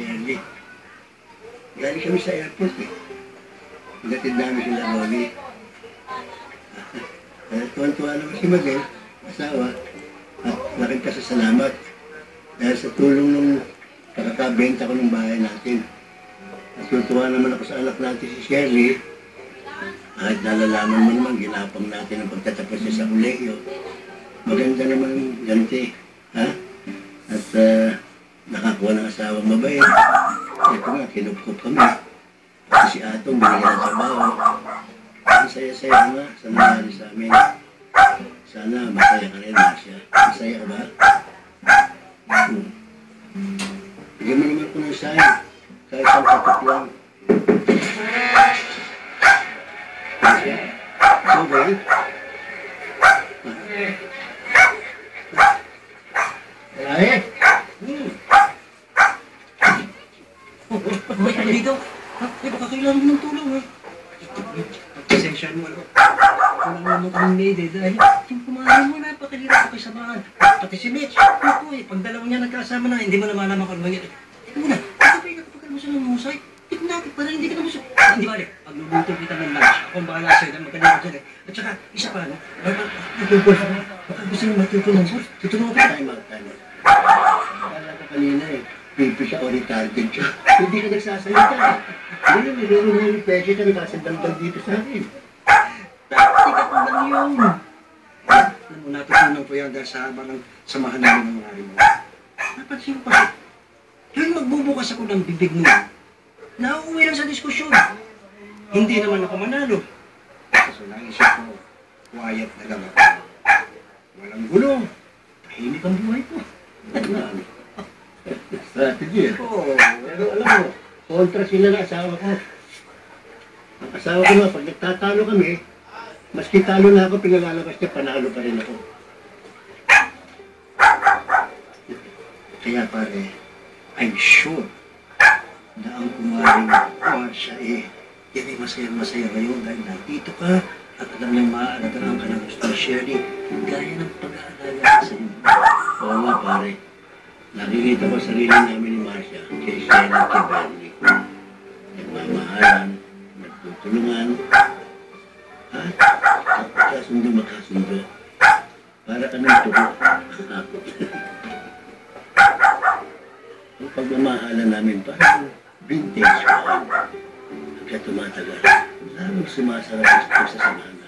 Shirley. Galing kami sa airport eh. Nagatid namin sila Rolly. Kaya tuwan-tuwa naman si Miguel, asawa, at laking kasasalamat dahil sa tulong ng kakakabenta ko ng bahay natin. Natutuwa naman ako sa anak natin si Shirley. At nalalaman mo naman, ginapang natin ang pagtatapos niya sa kuleyo. Maganda naman ang ganti. Ha? At nakakuha ng asawang mabait. Ito nga, kinupkup kami. At si Atong binigyan ng trabaho. Ang saya-saya nga sa nangyari sa amin. Sana masaya ka rin, Marcia. Masaya ka ba? Hmm. Bigyan mo naman ko ng sign. Kahit ang katok lang. Marcia? Ikaw ba yan? Wala eh. Hmm. Hoy, dito. Ha? Eh, baka kailangan mo ng tulong, ha? Pasensya mo, ano? Kailangan mo kami maid, eh, dahil yung kumain mo, napakahirap ako sa bahan. Pati si Mitch, ito eh, pag dalawa niya nagkasama na, hindi mo na malaman kung ano mangyari. Teka muna, ito ba yung nakapagkalmusan ng musay? Tignan natin, para hindi ka na musay. Ah, Hindi ba, pagluluto kita ng lunch, ako ang bahala sa'yo, magaling ko dyan eh. At saka, isa pa, no? Baka, natutulog ako. Baka gusto mo matutulog, boss. Tutulungan kita. Time out, time out. Akala ko kanina eh, pipi siya o retarded siya. Hindi ka nagsasalita. Na, niluro mo yung pwede ka nagkasandagdag dito sa akin. Taktika ko lang yun. Alam mo, natutunan ko yan dahil sa habang ng samahan ng mga mo. Napansin ko kasi, tuwing magbubukas ako ng bibig mo, nauuwi lang sa diskusyon. Hindi naman ako manalo. Kaso naisip ko, quiet na lang ako. Walang gulo. Tahimik ang buhay ko. Ano? Strategy eh. Oo. Pero mo, kontra sila na asawa ko. Ang asawa ko nga, pag nagtatalo kami, maski talo na ako, pinalalabas niya, panalo pa rin ako. Kaya pare, I'm sure na ang kumaring Marsha eh, yan ay masayang-masaya ngayon dahil nandito ka at alam niyang maaalagaan ka ng gusto ni Shirley gaya ng pag-aalaga sa iyo. oo nga pare, nakikita ko sarili namin ni Marcia, Shena at kay Bernie. Nagmamahalan, nagtutulungan, ha? Magkasundo, magkasundo. Para kami tuko. Ang pagmamahalan namin parang vintage wine. Pagka tumatagal, lalong sumasarap ito sa samahan